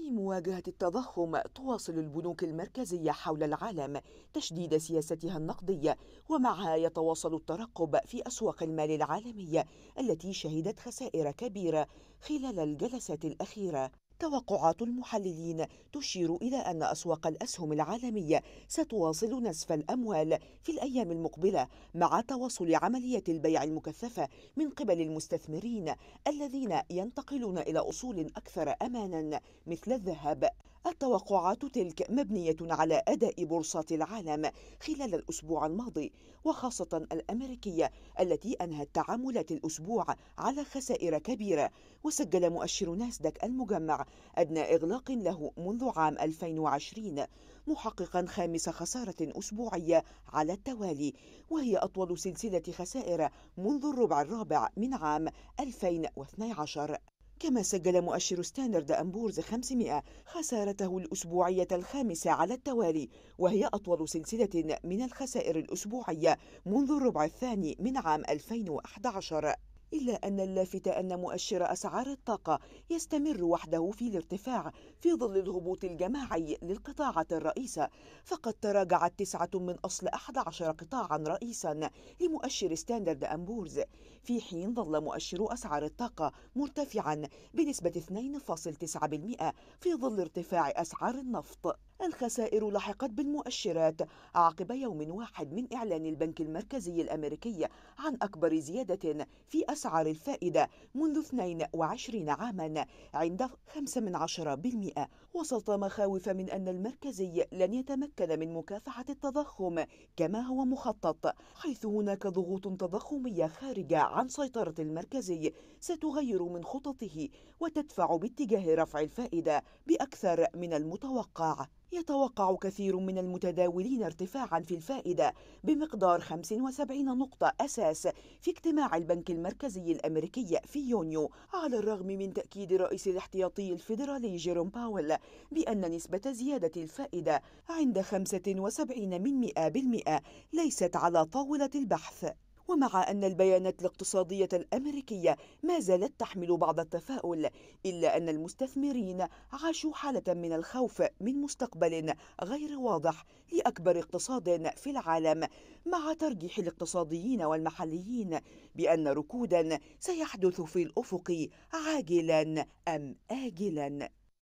في مواجهة التضخم تواصل البنوك المركزية حول العالم تشديد سياستها النقدية ومعها يتواصل الترقب في أسواق المال العالمية التي شهدت خسائر كبيرة خلال الجلسات الأخيرة. توقعات المحللين تشير إلى أن أسواق الأسهم العالمية ستواصل نزف الأموال في الأيام المقبلة مع تواصل عملية البيع المكثفة من قبل المستثمرين الذين ينتقلون إلى أصول أكثر أمانا مثل الذهب. التوقعات تلك مبنية على أداء بورصات العالم خلال الأسبوع الماضي وخاصة الأمريكية التي أنهت تعاملات الأسبوع على خسائر كبيرة. وسجل مؤشر ناسداك المجمع أدنى إغلاق له منذ عام 2020 محققا خامس خسارة أسبوعية على التوالي وهي أطول سلسلة خسائر منذ الربع الرابع من عام 2012 كما سجل مؤشر ستاندرد أند بورز 500 خسارته الأسبوعية الخامسة على التوالي وهي أطول سلسلة من الخسائر الأسبوعية منذ الربع الثاني من عام 2011 إلا أن اللافت أن مؤشر أسعار الطاقة يستمر وحده في الارتفاع في ظل الهبوط الجماعي للقطاعات الرئيسة. فقد تراجعت تسعة من أصل 11 قطاعا رئيسا لمؤشر ستاندرد أند بورز. في حين ظل مؤشر أسعار الطاقة مرتفعا بنسبة 2.9% في ظل ارتفاع أسعار النفط. الخسائر لحقت بالمؤشرات عقب يوم واحد من إعلان البنك المركزي الأمريكي عن أكبر زيادة في أسعار الفائدة منذ 22 عاما عند 5% وسط مخاوف من أن المركزي لن يتمكن من مكافحة التضخم كما هو مخطط حيث هناك ضغوط تضخمية خارجة عن سيطرة المركزي ستغير من خططه وتدفع باتجاه رفع الفائدة بأكثر من المتوقع. يتوقع كثير من المتداولين ارتفاعا في الفائدة بمقدار 75 نقطة أساس في اجتماع البنك المركزي الأمريكي في يونيو على الرغم من تأكيد رئيس الاحتياطي الفيدرالي جيروم باول بأن نسبة زيادة الفائدة عند 75 من 100% ليست على طاولة البحث. ومع أن البيانات الاقتصادية الأمريكية ما زالت تحمل بعض التفاؤل إلا أن المستثمرين عاشوا حالة من الخوف من مستقبل غير واضح لأكبر اقتصاد في العالم مع ترجيح الاقتصاديين والمحليين بأن ركودا سيحدث في الأفق عاجلا أم آجلا.